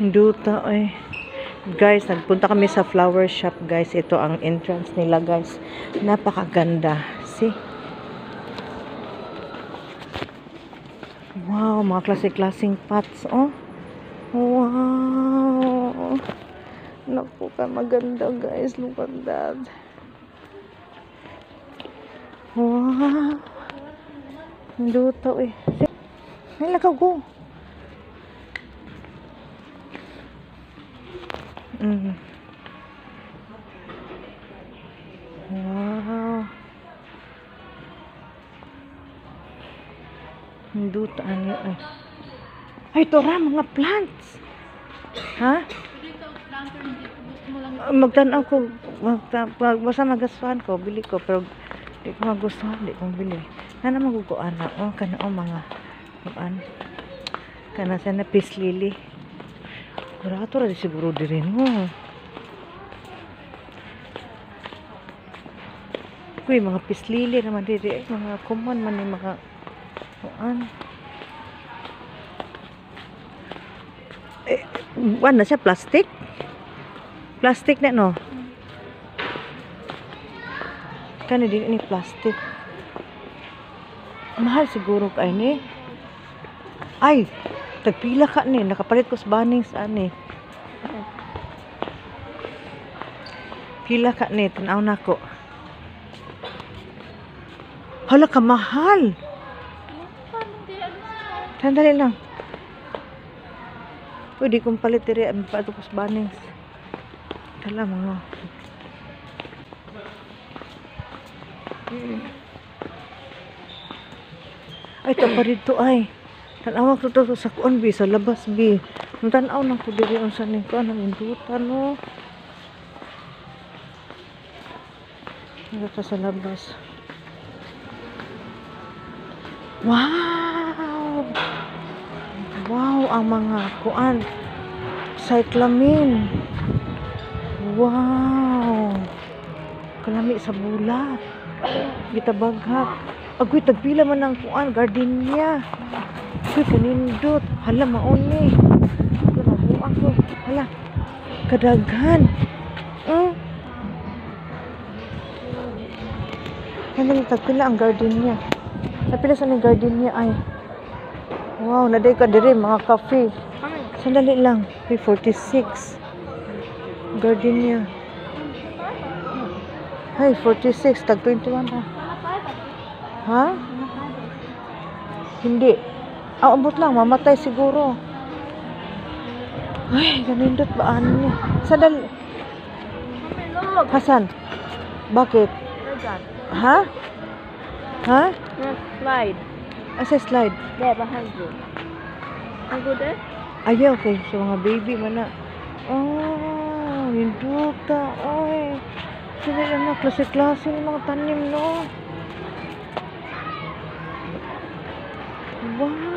Hinduta ay. Guys, nagpunta kami sa flower shop, guys. Ito ang entrance nila, guys. Napakaganda. See? Wow, mga klase-klaseng pots, oh. Wow. Naku ka, maganda, guys. Look at that. Wow. Hinduta, eh. Ay, lakaw ko. Mm. Wow. Hinduta ano ay. Ay, ito ra, mga plants. Ha? Magtanaw ko, magta, pag, basta magaswan ko, bili ko, pero di ko magustuhan, di ko bili. Nana maguguan na, oh, kana oh, mga, kuan, kana sa na peace lily. Kurato ra di siguro di rin mo. Kuy, mga lily naman diri, mga common man ni mga, kuan. Eh, ano siya, plastic? Plastic na, no? Kani din ini plastic. Mahal siguro kay ni. Ay, tagpila ka ni, nakapalit ko sa banings ani. Pila ka ni, tanaw na ko. Hala ka mahal. Sandali lang. Pwede kong palit diri ang pato ko sa banings. Dala mga. Ay, tapa dito ay. Tanawag ko to sa kuan bi sa labas bi. Tanaw na ko diri unsa ning kuan ang induta no. Dito sa labas. Wow! Wow, ang mga kuan. Cyclamin. Wow! Kalami sa bulat. Gitabaghak. Agoy, tagpila man ang kuan, gardenia. Agoy, kanindot. Hala, mauni. Hala, mabuang ko. Hala, kadaghan. Hmm? Hala, tagpila ang gardenia. Napila sa ni gardenia ay. Wow, naday ka diri mga cafe. Sandali lang. May 46. Gardenia. Ay, 46. Tag 21 ha. Ha? Hindi. Ah, abot lang. Mamatay siguro. Ay, ganindot ba ano niya? Sandali. Hasan. Bakit? Ha? Ha? slide. Asa slide? There, behind you. Can go there? Ay, okay. So, mga baby man na. Oh, hinduta. Oy. Sila lang na. Klase-klase ng mga tanim, no? Wow.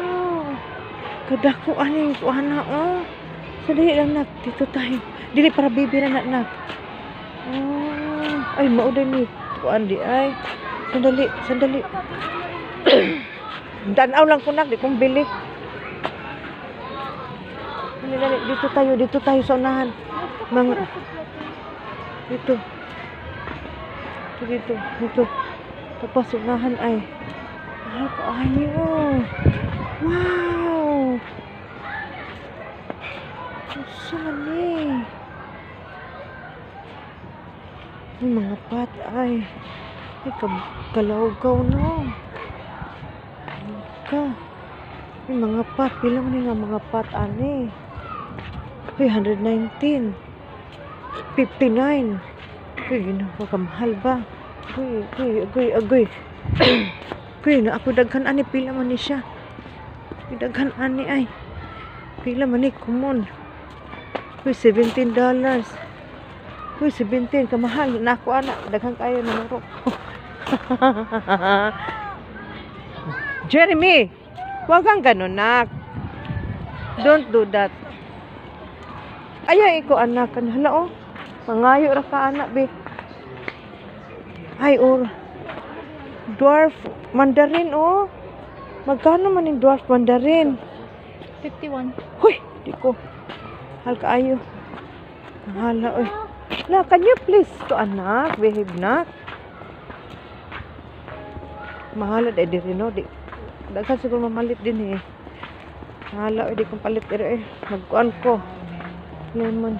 Kadako ani ko ana oh. Sadali lang nak dito tayo. Dili para baby na nak. Oh, ay mao ni kuan di ay. Sandali, sandali. Danaw lang ko nak di kong bili. Dali, dali, dito tayo, dito tayo sa unahan. Mga dito. Dito, dito, dito. Tapos unahan ay. Ay, kaayo. Wow. Eh? Ay, mga pat ay. Ay, ka- kalawgaw no. Ka. Ay, mga pat. Bilang ni nga mga pat ani. Ay, 119. 59. Ay, ginagawa kamahal ba? Agoy, agoy, agoy, agoy. Kuy, na ako daghan ani pila man ni siya. Daghan ani ay. Pila man ni kumon. Kuy 17 dollars. Kuy 17 kamahal na ako ana daghan kayo na naro. Jeremy, wag kang ganun nak. Don't do that. Ayaw ko anak kan hala oh. Mangayo ra ka anak be. Ay or dwarf mandarin oh. Magkano man yung dwarf mandarin? 51. Huy, di ko. Mahal kaayo. Mahala, oy. La, can you please to anak, behave nak. Mahala dai diri no, di. Daghan siguro mamalit din eh. Mahala, oy, di kong palit eh. Magkuan ko. Lemon.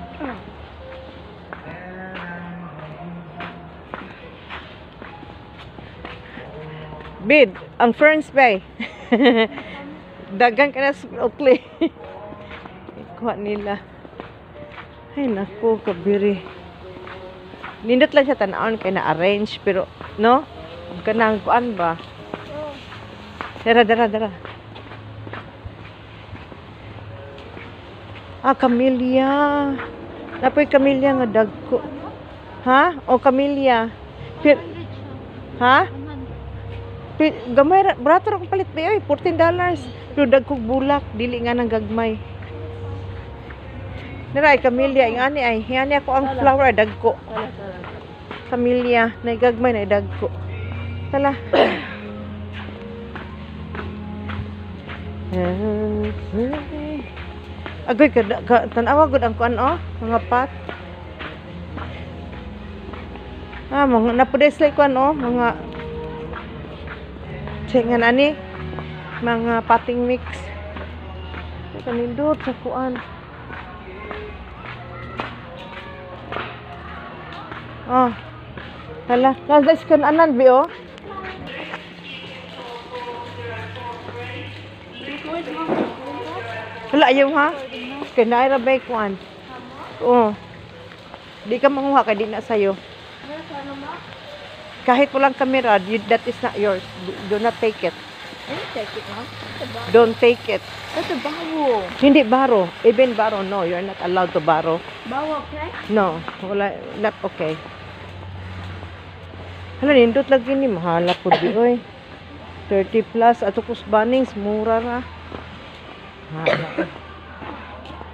Bid, ang ferns bay. Dagang ka na sa ukli. Kuha nila. Ay, naku, kabiri. Nindot lang siya tanawon kay na-arrange, pero, no? Huwag ka nang kuan ba? Dara, dara, dara. Ah, camellia. Napoy camellia nga dagko. Ha? O. Pir, ha? Pi- gamay ra barato ra kong palit ba oy 14 dollars pero dagkog bulak dili nga nang gagmay Naray camellia ing ani ay yani ako ang flower dagko. Camellia na gagmay na dagko tala. Agoy ka, ka tanawa gud ang kuan oh mga pat. Ah, mga napudes like kuan oh mga Singan ani mga pating mix. Kanindot sa kuan. Oh. Hala, nas kan anan bi oh. Hala ayaw ha. Kaya na ra bay kuan. Oh. Di ka manguha kay di na sayo. Kahit walang kamera, you, that is not yours. Do, do not take it. You check it, ba? Don't take it. Ito bawo. Hindi baro. Even baro, no. You're not allowed to baro. Bawo, okay? No. Wala, not okay. Hala, nindot lagi ni. Mahala po di, oy. 30 plus. Ato kus banings, mura ra. Mahala.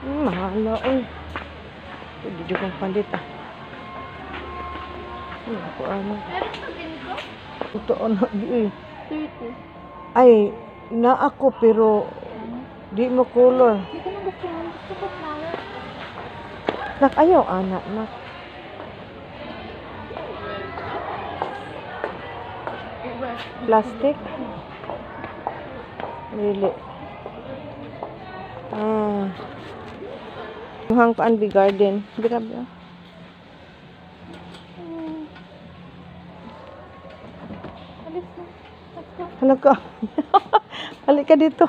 Hmm, mahala, oy. Hindi di kong palit, ah. Hmm, ako ano. Ito, ano, di, oy. 30. Ay, na ako pero di mo color. Nak ayaw anak nak. Plastic. Really. Ah. Muhang paan bi garden. Grabe. ah. Alis na. Let's go. Hala ka. Halik ka dito.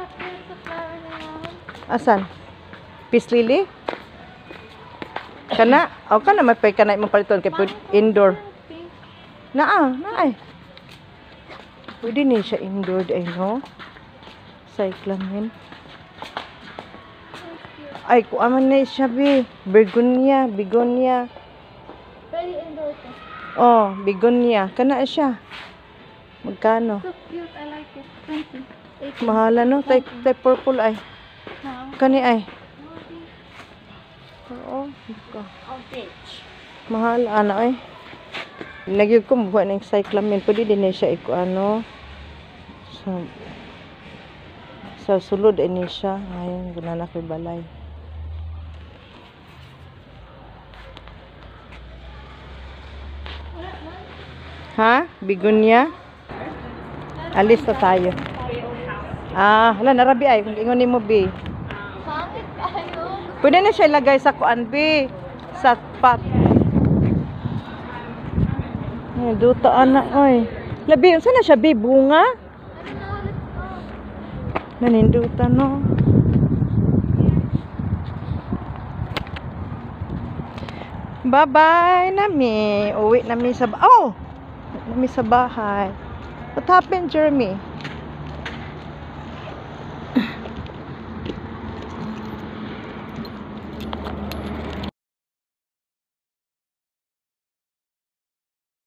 Tapos sa flower na yan. Asan? Peace lily? Kana? O kana may pay kana imong paliton kay pwede indoor. Naa, naay. Pwede ni siya indoor ay no. Cyclamen. Ay, kung aman na siya bi. Begonia, begonia. Very indoor to. Oh, begonia. Kana siya. Magkano? So cute. I like it. 20. 18. Mahala no? Tay, tay purple ay. Kani ay. Oo. Oh. Mahal, ano ay. Nagyog ko buha ng cyclamen. Pwede din na siya iko ano. Sa, sa sulod ini siya. Ngayon, guna na balay. Ha? Bigunya? Alis na tayo. Ah, wala narabi ay. Kung ingon ni mo, bi. Pwede na siya ilagay sa kuan, bi. Sa pot. Ay, duta anak, oy. Labi, saan na siya, bi? Bunga? Naninduta, no? Bye-bye, nami. Uwi nami sa... Oh! Nami sa bahay. What happened, Jeremy?